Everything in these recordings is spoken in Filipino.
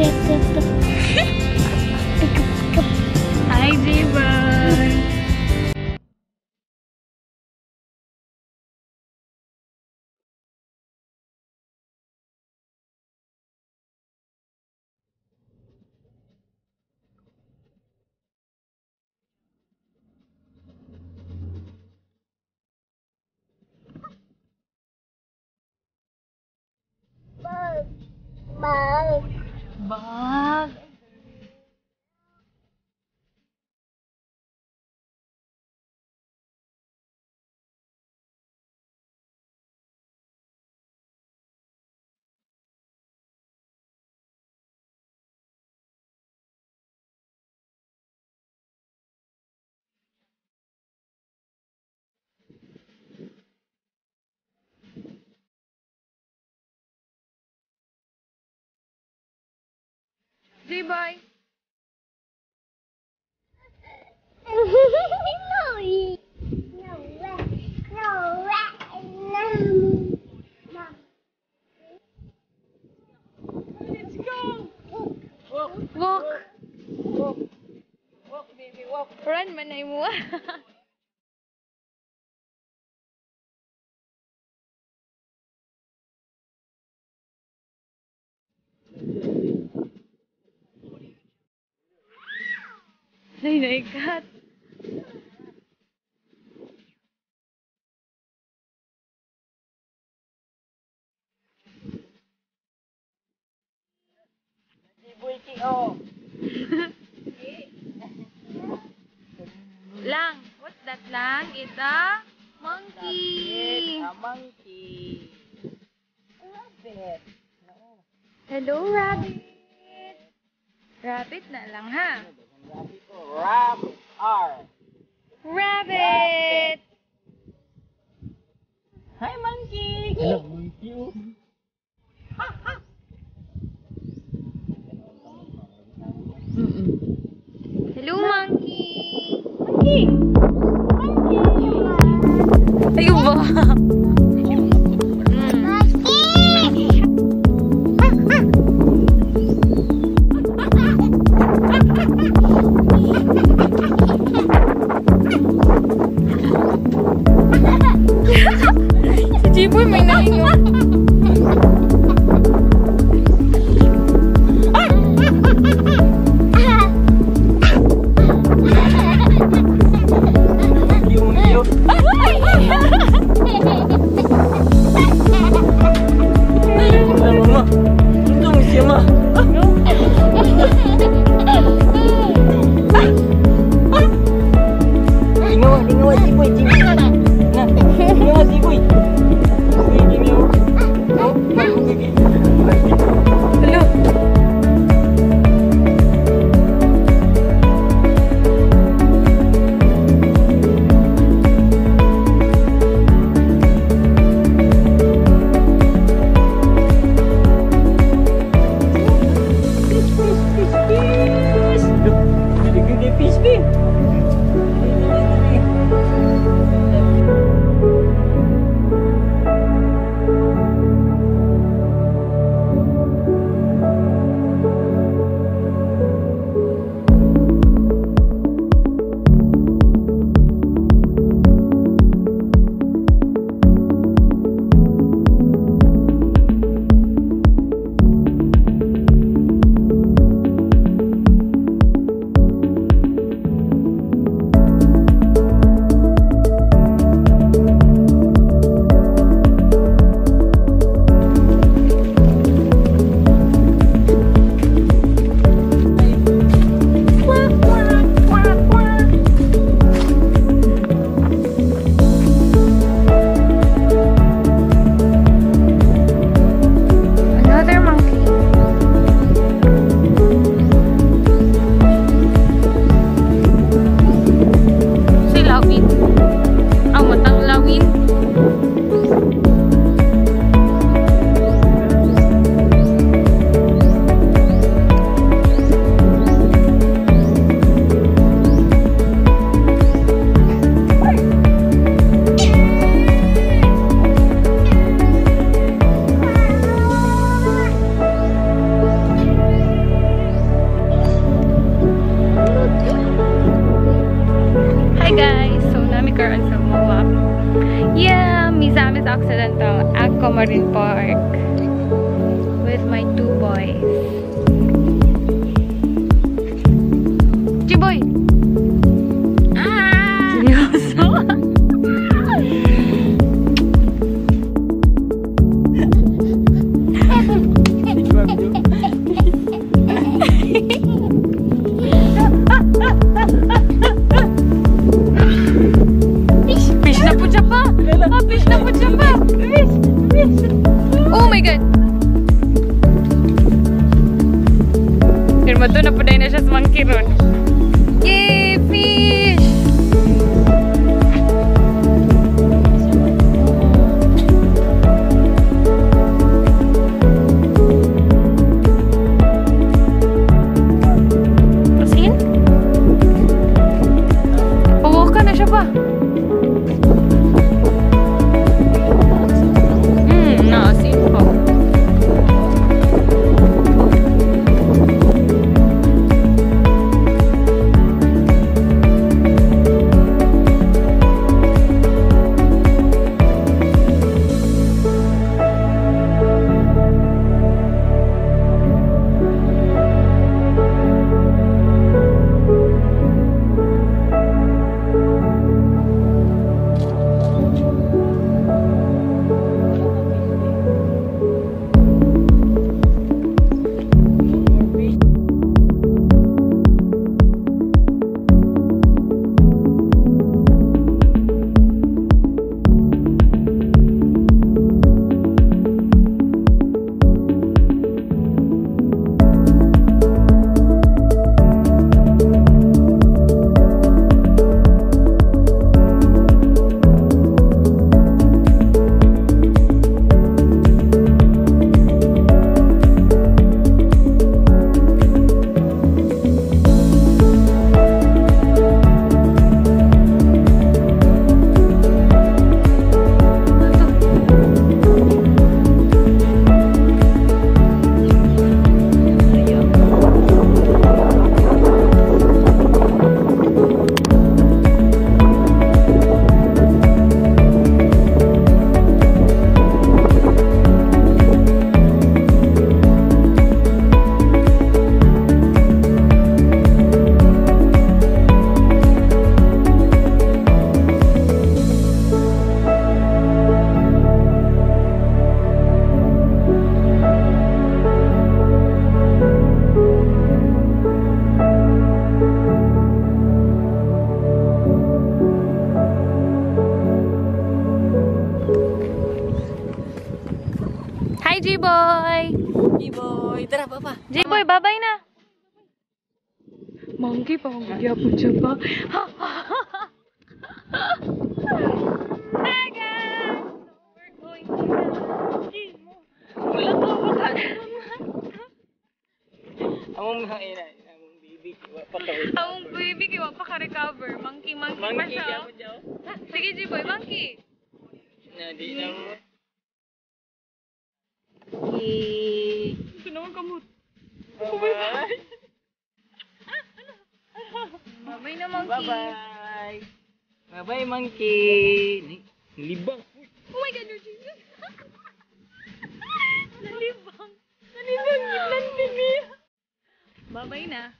tip, of tip. Bye. Say bye. no, you. No way. No way. Let's go. Walk. Walk. Walk. Baby. Walk. Run, man. I'm Nay, naikat. Ki, oh. Lang. What's that, Lang? It's a monkey. It's a monkey. Rabbit. Hello, rabbit. Rabbit na lang, ha? Rabbit. R. Rabbit! Hi, monkey! Hello, monkey. Hello, monkey! Monkey! Ayun ba? Misamis Occidental Aqua Marine Park with my two boys. Lepas tu nak aici să mă pun Monkey pa, magyapon siya pa. Hi guys! We're going to Wala ko mukha Among mga ina. Among baby. Ang baby kiwa pa ka-recover. Monkey, monkey, pa Monkey, siya. kaya oh. mo dyan. Sige, J-Boy, monkey. Na, di na mo. Ito naman kamot. Bye-bye. Babay na, monkey. Bye-bye. Bye-bye, monkey. Ni- Libang. Oh my God, you're Jesus. Nalibang. Nalibang yung niya. Babay na.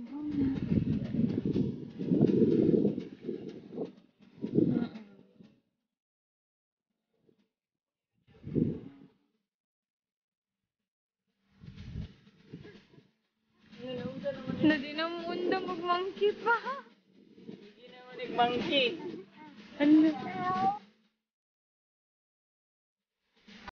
Na di na mo undang pa. Hindi na mo monkey. Ano?